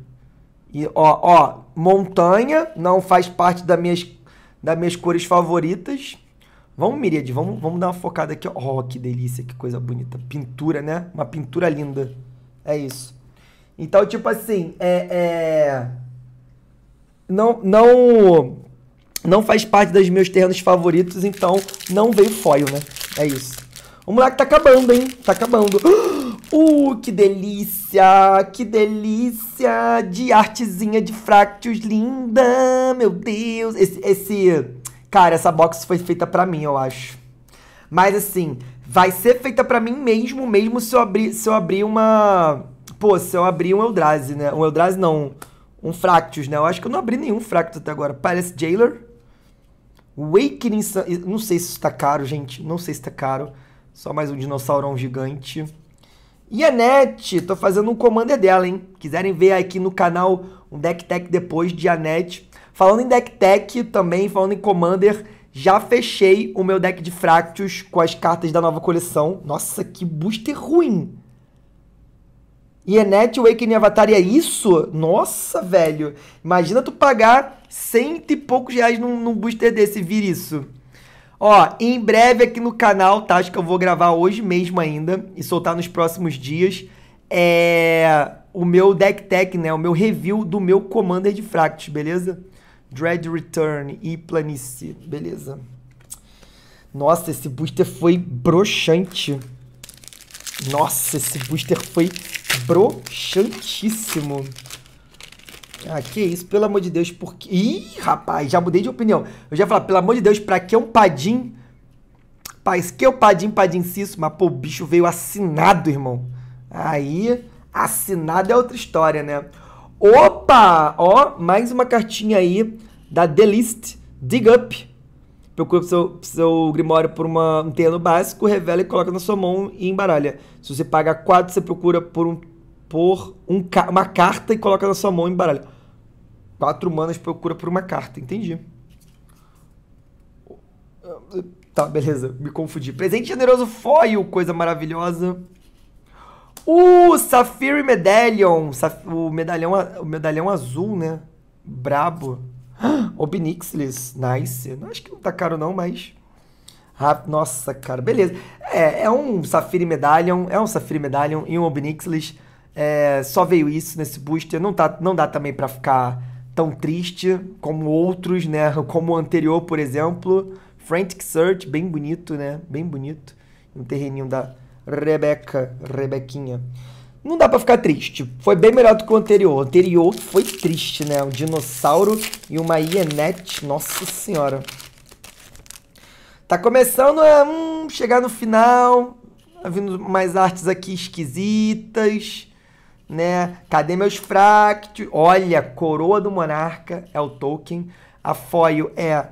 E, ó, ó, montanha, não faz parte das minhas, das minhas cores favoritas. Vamos, Miriade, vamos, vamos dar uma focada aqui. Oh, que delícia, que coisa bonita. Pintura, né? Uma pintura linda. É isso. Então, tipo assim, é, é... Não, não, não faz parte dos meus terrenos favoritos, então não veio foil, né? É isso. Vamos lá que tá acabando, hein? Tá acabando. Uh, que delícia! Que delícia de artezinha de Fractus linda! Meu Deus! Esse, esse Cara, essa box foi feita para mim, eu acho. Mas assim, vai ser feita para mim mesmo, mesmo se eu abrir, se eu abrir uma, pô, se eu abrir um Eldrazi, né? Um Eldrazi não, um Fractus, né? Eu acho que eu não abri nenhum Fractus até agora. Parece Jailer. Awakening, não sei se está caro, gente, não sei se está caro. Só mais um dinossaurão gigante. E tô fazendo um commander dela, hein? Quiserem ver aqui no canal um deck tech depois de Anet, Falando em deck tech também, falando em Commander, já fechei o meu deck de Fractus com as cartas da nova coleção. Nossa, que booster ruim! E Enet Awakening Avatar é isso? Nossa, velho. Imagina tu pagar cento e poucos reais num, num booster desse vir isso. Ó, em breve aqui no canal, tá? Acho que eu vou gravar hoje mesmo ainda e soltar nos próximos dias. É o meu deck tech, né? O meu review do meu Commander de Fractus, beleza? Dread Return e Planície. Beleza. Nossa, esse booster foi broxante. Nossa, esse booster foi broxantíssimo. Ah, que isso, pelo amor de Deus, porque... Ih, rapaz, já mudei de opinião. Eu já falei, pelo amor de Deus, pra que um padim? Paz, que é o padim, padim cisso? Mas, pô, o bicho veio assinado, irmão. Aí, assinado é outra história, né? Opa! Ó, mais uma cartinha aí da The List Dig Up. Procura seu, seu Grimório por uma, um terreno básico, revela e coloca na sua mão e embaralha. Se você paga 4, você procura por, um, por um, uma carta e coloca na sua mão e embaralha. 4 manas procura por uma carta, entendi. Tá, beleza, me confundi. Presente generoso foil, coisa maravilhosa. O Sapphire Medallion. O medalhão, o medalhão azul, né? Brabo. Obnixlis. Nice. Acho que não tá caro não, mas... Nossa, cara. Beleza. É, é um Sapphire Medallion. É um Sapphire Medallion e um Obnixlis. É, só veio isso nesse booster. Não, tá, não dá também para ficar tão triste como outros, né? Como o anterior, por exemplo. Frantic Search, bem bonito, né? Bem bonito. Um terreninho da Rebeca, Rebequinha. Não dá para ficar triste. Foi bem melhor do que o anterior. O anterior foi triste, né? Um dinossauro e uma Ienet. Nossa senhora. Tá começando a hum, chegar no final. Tá vindo mais artes aqui esquisitas. Né? Cadê meus fractos? Olha, coroa do monarca é o token. A foil é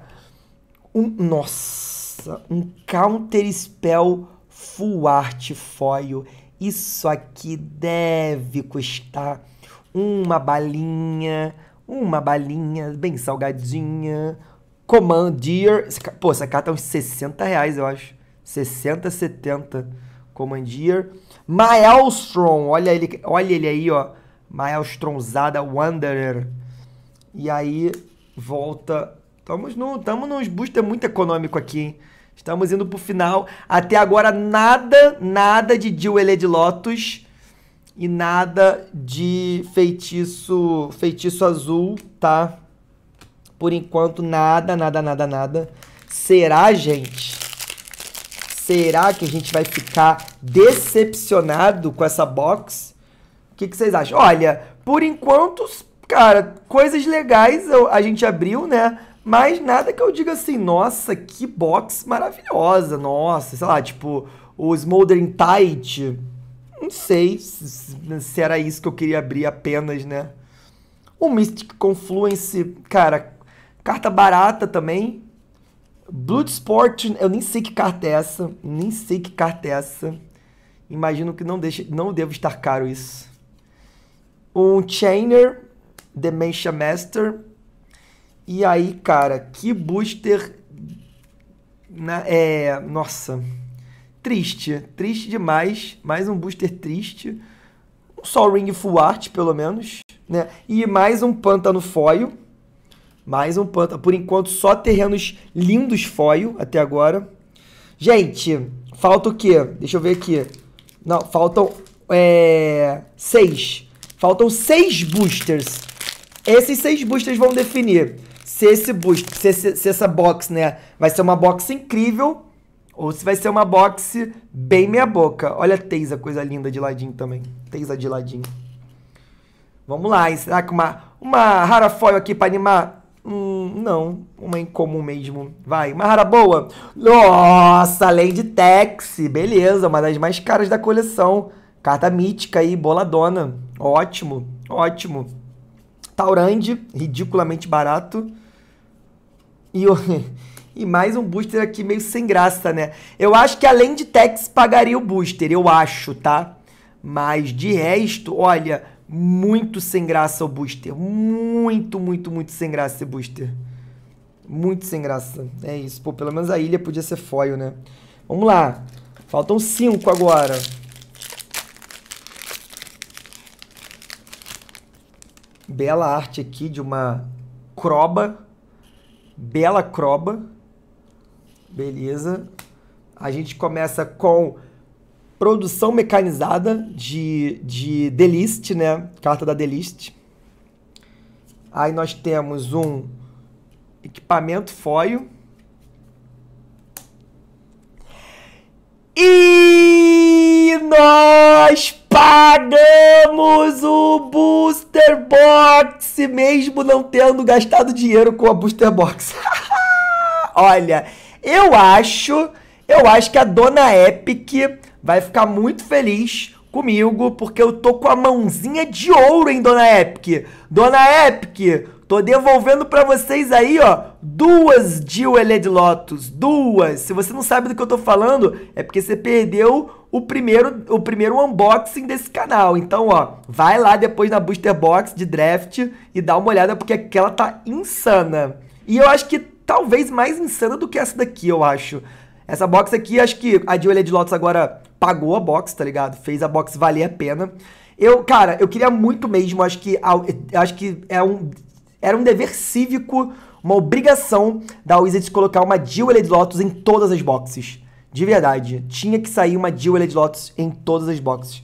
um... Nossa! Um counter spell Full Art Foil. Isso aqui deve custar uma balinha, uma balinha bem salgadinha. Commandeer. Pô, essa carta é uns 60 reais, eu acho. 60, 70. Commandeer. Maelstrom. Olha ele, olha ele aí, ó. Maelstromzada Wanderer. E aí, volta. Estamos no, tamo nos booster muito econômico aqui, hein? Estamos indo pro final. Até agora, nada, nada de Jeweled Lotus e nada de feitiço, feitiço azul, tá? Por enquanto, nada, nada, nada, nada. Será, gente? Será que a gente vai ficar decepcionado com essa box? que, que vocês acham? Olha, por enquanto, cara, coisas legais a gente abriu, né? Mas nada que eu diga assim, nossa, que box maravilhosa, nossa, sei lá, tipo, o Smoldering Tide. Não sei se, se era isso que eu queria abrir apenas, né? O Mystic Confluence, cara, carta barata também. Bloodsport, eu nem sei que carta é essa, nem sei que carta é essa. Imagino que não, deixe, não devo estar caro isso. Um Chainer, Dementia Master. E aí, cara, que booster. Na, é. Nossa. Triste. Triste demais. Mais um booster triste. Um Sol Ring Full Art, pelo menos. Né? E mais um Pântano Foil. Mais um Pântano. Por enquanto, só terrenos lindos foil até agora. Gente, falta o quê? Deixa eu ver aqui. Não, faltam é, seis. Faltam seis boosters. Esses seis boosters vão definir se esse booster, se, se, se, essa box, né, vai ser uma box incrível ou se vai ser uma box bem meia boca. Olha a Teisa, coisa linda de ladinho também. Teisa de ladinho. Vamos lá, será que uma, uma rara foil aqui para animar? Hum, não, uma incomum mesmo. Vai, uma rara boa. Nossa, Lady Tex, beleza, uma das mais caras da coleção. Carta mítica aí, boladona. Ótimo, ótimo. Taurande, ridiculamente barato. E, e mais um booster aqui meio sem graça, né? Eu acho que além de Tex pagaria o booster, eu acho, tá? Mas de resto, olha, muito sem graça o booster. Muito, muito, muito sem graça esse booster. Muito sem graça. É isso. Pô, pelo menos a ilha podia ser foil, né? Vamos lá. Faltam cinco agora. Bela arte aqui de uma croba. Bela croba. Beleza. A gente começa com Produção mecanizada de, de Delist, né? Carta da Delist. Aí nós temos um equipamento foil. E nós pagamos o Booster Box, mesmo não tendo gastado dinheiro com a Booster Box. Olha, eu acho, eu acho que a dona Epic vai ficar muito feliz comigo, porque eu tô com a mãozinha de ouro, hein, Dona Epic? Dona Epic, tô devolvendo para vocês aí, ó, duas Jeweled Lotus, duas. Se você não sabe do que eu tô falando, é porque você perdeu o primeiro, o primeiro unboxing desse canal. Então, ó, vai lá depois na Booster Box de Draft e dá uma olhada, porque aquela tá insana. E eu acho que talvez mais insana do que essa daqui, eu acho. Essa box aqui, acho que a Jeweled Lotus agora pagou a box, tá ligado? Fez a box valer a pena. Eu, cara, eu queria muito mesmo, acho que acho que é um era um dever cívico, uma obrigação da Wizards colocar uma Jeweled Lotus em todas as boxes. De verdade, tinha que sair uma Jeweled Lotus em todas as boxes.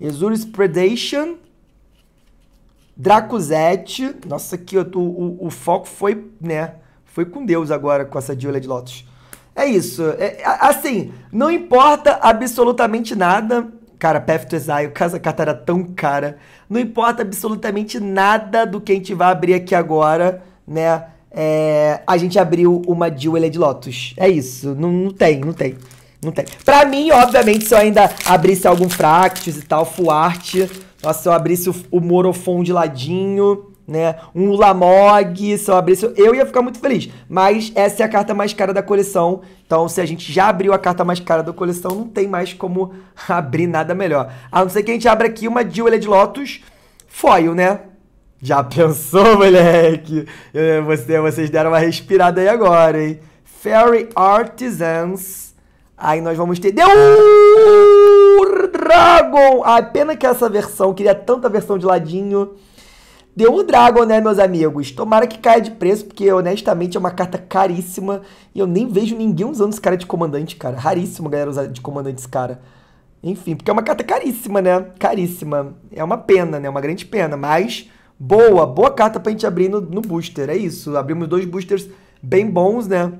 Exurus Predation, Dracuzette, nossa, aqui o, o, o, foco foi, né, foi com Deus agora com essa Jeweled Lotus. É isso. É, assim, não importa absolutamente nada. Cara, Path to Exile, Casa Carta era tão cara. Não importa absolutamente nada do que a gente vai abrir aqui agora, né? É, a gente abriu uma Jeweled Lotus. É isso. Não, não tem, não tem. Não tem. Pra mim, obviamente, se eu ainda abrisse algum Fractus e tal, Full Art. Nossa, se eu abrisse o, o Morofon de ladinho né? Um Lamog, se eu abrisse, eu ia ficar muito feliz. Mas essa é a carta mais cara da coleção. Então, se a gente já abriu a carta mais cara da coleção, não tem mais como abrir nada melhor. A não ser que a gente abra aqui uma Jeweled Lotus foil, né? Já pensou, moleque? Você, vocês deram uma respirada aí agora, hein? Fairy Artisans. Aí nós vamos ter... Deu! Dragon! Ah, pena que essa versão, queria tanta versão de ladinho... Deu o Dragon, né, meus amigos? Tomara que caia de preço, porque honestamente é uma carta caríssima. E eu nem vejo ninguém usando esse cara de comandante, cara. Raríssimo galera usar de comandante esse cara. Enfim, porque é uma carta caríssima, né? Caríssima. É uma pena, né? Uma grande pena. Mas boa, boa carta pra gente abrir no, no booster. É isso. Abrimos dois boosters bem bons, né?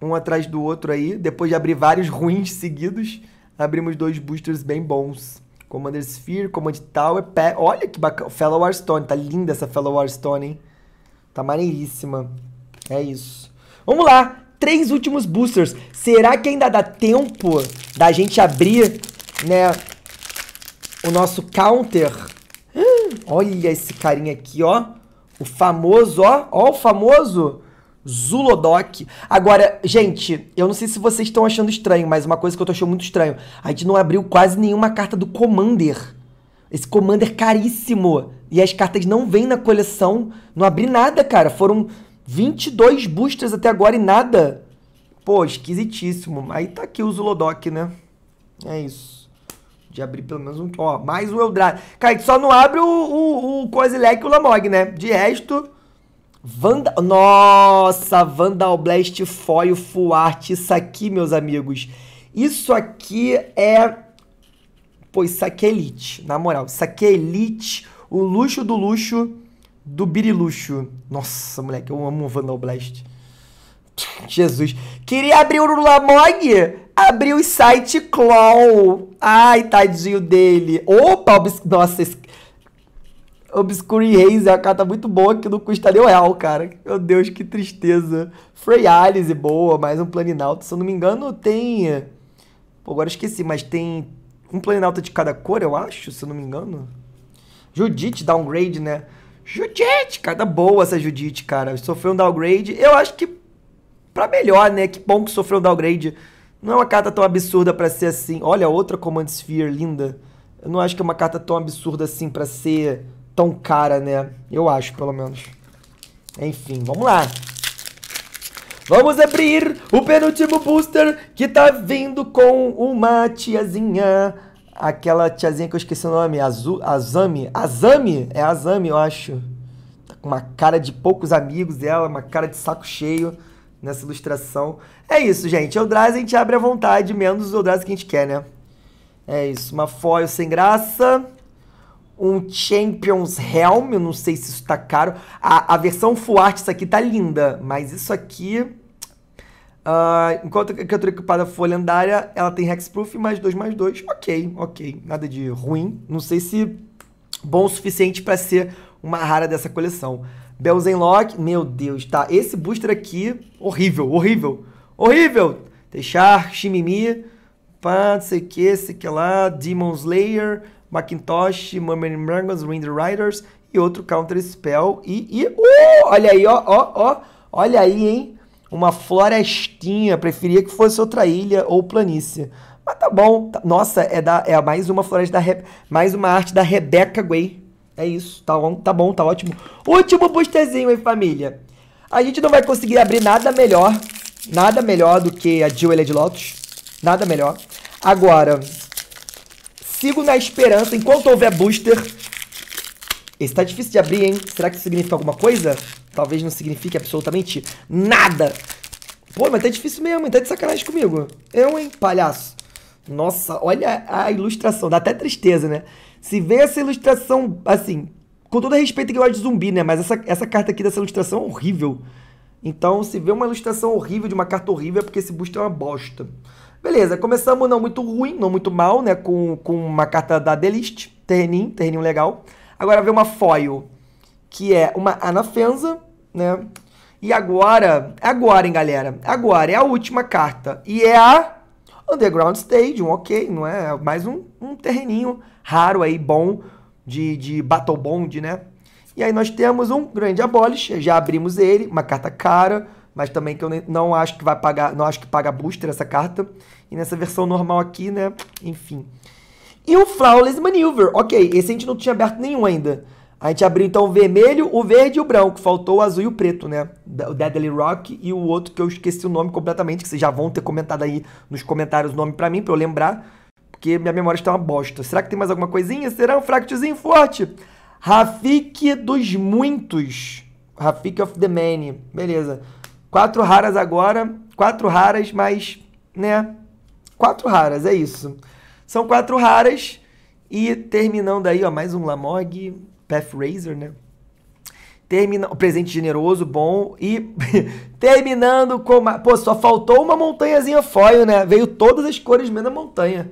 Um atrás do outro aí. Depois de abrir vários ruins seguidos, abrimos dois boosters bem bons. Commander Sphere, Command Tower, pé. Olha que bacana. Fellow Warstone. Tá linda essa Fellow Warstone, hein? Tá maneiríssima. É isso. Vamos lá. Três últimos boosters. Será que ainda dá tempo da gente abrir, né, o nosso counter? Olha esse carinha aqui, ó. O famoso, ó. Ó o famoso Zulodok. Agora, gente, eu não sei se vocês estão achando estranho, mas uma coisa que eu tô achando muito estranho. A gente não abriu quase nenhuma carta do Commander. Esse Commander caríssimo. E as cartas não vêm na coleção. Não abri nada, cara. Foram 22 boosters até agora e nada. Pô, esquisitíssimo. Aí tá aqui o Zulodok, né? É isso. De abrir pelo menos um... Ó, mais um Eldrazi. Cara, só não abre o, o, o Kozilek e o Lamog, né? De resto... Vanda... Nossa, Vandal Blast Foil Full Art. Isso aqui, meus amigos. Isso aqui é... Pô, isso aqui é Elite. Na moral, isso aqui é Elite. O luxo do luxo do biriluxo. Nossa, moleque, eu amo o Vandal Blast. Jesus. Queria abrir o Lamog? Abriu o site Claw. Ai, tadinho dele. Opa, nossa, Obscure Haze é uma carta muito boa que não custa nem o real, cara. Meu Deus, que tristeza. Frey Alice, boa, mais um Planinalto. Se eu não me engano, tem. Pô, agora esqueci, mas tem um Planinalto de cada cor, eu acho, se eu não me engano. Judite, downgrade, né? Judite, carta boa essa Judite, cara. Sofreu um downgrade. Eu acho que pra melhor, né? Que bom que sofreu um downgrade. Não é uma carta tão absurda pra ser assim. Olha, outra Command Sphere linda. Eu não acho que é uma carta tão absurda assim pra ser tão cara, né? Eu acho, pelo menos. Enfim, vamos lá. Vamos abrir o penúltimo booster que tá vindo com uma tiazinha. Aquela tiazinha que eu esqueci o nome. Azu, Azami. Azami? É Azami, eu acho. Tá com uma cara de poucos amigos dela, uma cara de saco cheio nessa ilustração. É isso, gente. Eldrazi a gente abre à vontade, menos o Eldrazi que a gente quer, né? É isso. Uma foil sem graça um Champions Helm, eu não sei se isso tá caro. A, a versão Full Art, isso aqui tá linda, mas isso aqui... Uh, enquanto a criatura equipada for lendária, ela tem Hexproof mais 2 mais 2. Ok, ok. Nada de ruim. Não sei se bom o suficiente para ser uma rara dessa coleção. Belzenlock, meu Deus, tá. Esse booster aqui, horrível, horrível, horrível. Deixar, Shimimi, pá, não sei o que, sei que lá, Demon Slayer... Macintosh, Murmuring Mangos, Wind Riders e outro Counter Spell. E, e uh, olha aí, ó, ó, ó, olha aí, hein? Uma florestinha, preferia que fosse outra ilha ou planície. Mas tá bom. Tá, nossa, é, da, é mais uma floresta da Re, mais uma arte da Rebecca Way. É isso, tá bom, tá bom, tá ótimo. Último boosterzinho, hein, família? A gente não vai conseguir abrir nada melhor, nada melhor do que a Jill de Lotus. Nada melhor. Agora, Sigo na esperança, enquanto houver booster. Esse tá difícil de abrir, hein? Será que isso significa alguma coisa? Talvez não signifique absolutamente nada. Pô, mas tá difícil mesmo? Tá de sacanagem comigo. Eu, hein, palhaço. Nossa, olha a ilustração. Dá até tristeza, né? Se vê essa ilustração, assim, com todo respeito que eu gosto de zumbi, né? Mas essa, essa carta aqui dessa ilustração é horrível. Então, se vê uma ilustração horrível de uma carta horrível, é porque esse booster é uma bosta. Beleza, começamos não muito ruim, não muito mal, né? Com, com uma carta da Delist, terreninho, terreninho legal. Agora vem uma foil, que é uma Anafenza, né? E agora, agora, hein, galera? Agora é a última carta. E é a Underground Stadium, ok, não é? Mais um, um terreninho raro aí, bom, de, de Battle Bond, né? E aí nós temos um grande Abolish, já abrimos ele, uma carta cara, mas também que eu não acho que vai pagar, não acho que paga booster essa carta. E nessa versão normal aqui, né, enfim. E o Flawless Maneuver, ok, esse a gente não tinha aberto nenhum ainda. A gente abriu então o vermelho, o verde e o branco, faltou o azul e o preto, né, o Deadly Rock e o outro que eu esqueci o nome completamente, que vocês já vão ter comentado aí nos comentários o nome pra mim, pra eu lembrar, porque minha memória está uma bosta. Será que tem mais alguma coisinha? Será um fractzinho forte? Rafik dos muitos. Rafik of the Many. Beleza. Quatro raras agora, quatro raras, mas, né? Quatro raras, é isso. São quatro raras e terminando aí, ó, mais um Lamog, Path Razor, né? Termina, presente generoso, bom. E terminando com uma. Pô, só faltou uma montanhazinha foil, né? Veio todas as cores menos a montanha.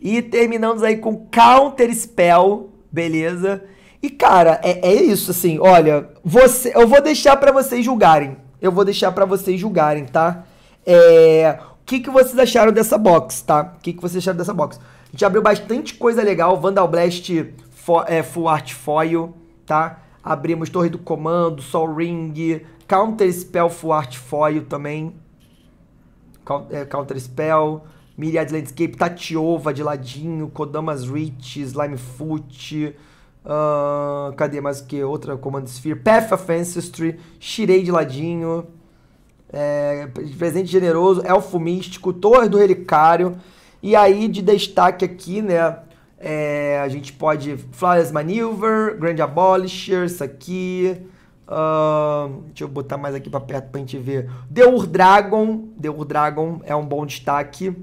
E terminamos aí com Counter Spell, beleza? E cara, é, é isso assim, olha, você, eu vou deixar para vocês julgarem. Eu vou deixar para vocês julgarem, tá? É, o que, que vocês acharam dessa box, tá? O que, que vocês acharam dessa box? A gente abriu bastante coisa legal, Vandal Blast for, é, Full Art Foil, tá? Abrimos Torre do Comando, Sol Ring, Counter Spell Full Art Foil também. É, Counter Spell, Myriad Landscape, Tatiova de ladinho, Kodamas Reach, Slime Foot. Uh, cadê mais que? Outra Command Sphere. Path of Ancestry, Shirei de ladinho. É, presente generoso, Elfo Místico, Torre do Relicário. E aí, de destaque aqui, né? É, a gente pode. Flawless Maneuver, Grand Abolisher, isso aqui. Uh, deixa eu botar mais aqui pra perto pra gente ver. The Dragon. The Dragon é um bom destaque.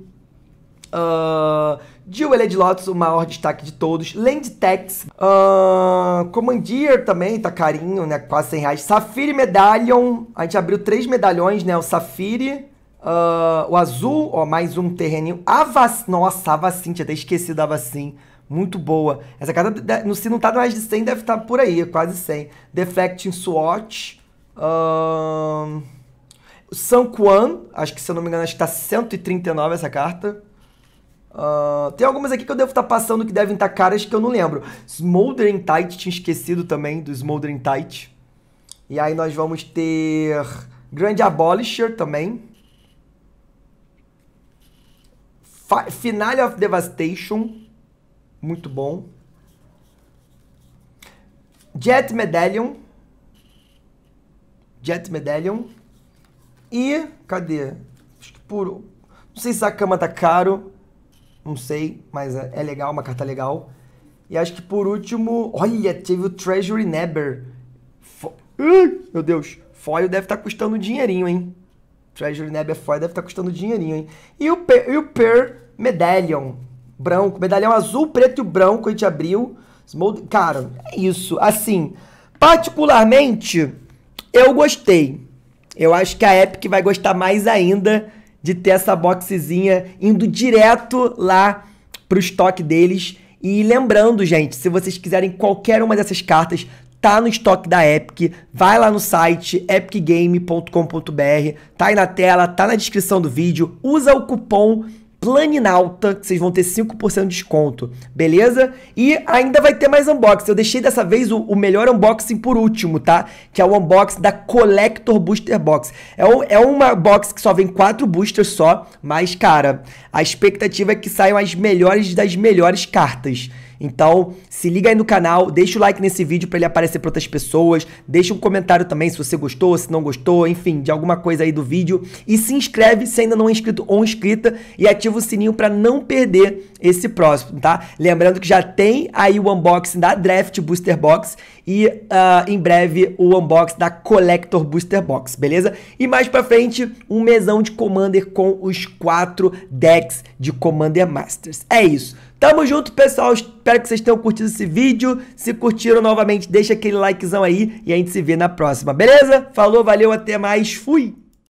Uh, Jeweled Lotus, o maior destaque de todos. Land Tax. Uh, Commandeer também, tá carinho, né? Quase 100 reais. Safire Medallion. A gente abriu três medalhões, né? O Safire. Uh, o azul, ó, mais um terreninho. Avac... Nossa, Avacin, tinha até esquecido da Avacin. Muito boa. Essa carta, no, se não tá mais de 100, deve estar tá por aí, quase 100. Deflecting Swatch. Uh, San acho que se eu não me engano, acho que tá 139 essa carta. Uh, tem algumas aqui que eu devo estar passando que devem estar caras que eu não lembro. Smoldering Tight, tinha esquecido também do Smoldering Tight. E aí nós vamos ter Grand Abolisher também. Fi Finale of Devastation. Muito bom. Jet Medallion. Jet Medallion. E, cadê? Acho que por... Não sei se a cama tá caro. Não sei, mas é, é legal, uma carta legal. E acho que por último, olha, teve o Treasury Never. Fo uh, meu Deus, foil deve estar tá custando dinheirinho, hein? Treasury Never foil deve estar tá custando dinheirinho, hein? E o, per, e o Per Medallion, branco, medalhão azul, preto e branco, a gente abriu. Cara, é isso. Assim, particularmente, eu gostei. Eu acho que a Epic vai gostar mais ainda de ter essa boxezinha indo direto lá pro estoque deles. E lembrando, gente, se vocês quiserem qualquer uma dessas cartas, tá no estoque da Epic. Vai lá no site epicgame.com.br, tá aí na tela, tá na descrição do vídeo. Usa o cupom Planinalta, que vocês vão ter 5% de desconto, beleza? E ainda vai ter mais unboxing. Eu deixei dessa vez o, o, melhor unboxing por último, tá? Que é o unboxing da Collector Booster Box. É, um, é uma box que só vem quatro boosters só, mas, cara, a expectativa é que saiam as melhores das melhores cartas. Então, se liga aí no canal, deixa o like nesse vídeo para ele aparecer para outras pessoas, deixa um comentário também se você gostou, se não gostou, enfim, de alguma coisa aí do vídeo e se inscreve se ainda não é inscrito ou inscrita e ativa o sininho para não perder esse próximo, tá? Lembrando que já tem aí o unboxing da Draft Booster Box e uh, em breve o unboxing da Collector Booster Box, beleza? E mais pra frente, um mesão de Commander com os quatro decks de Commander Masters. É isso. Tamo junto, pessoal. Espero que vocês tenham curtido esse vídeo. Se curtiram novamente, deixa aquele likezão aí e a gente se vê na próxima, beleza? Falou, valeu, até mais. Fui!